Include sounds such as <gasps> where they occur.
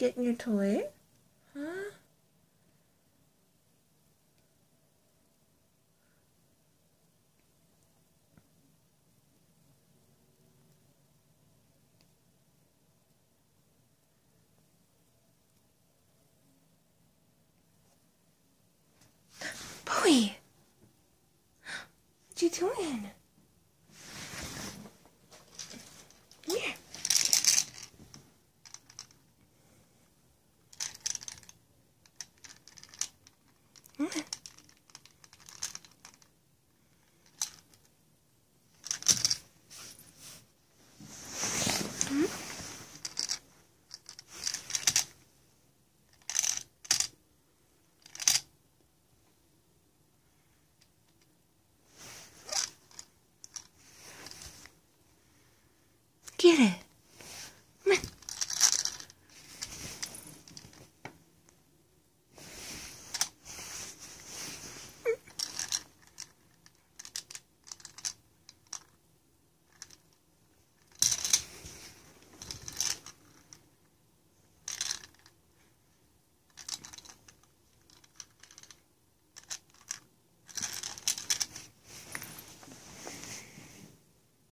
getting your toy? Huh? <gasps> Bowie! <gasps> What you doing? Mm-hmm.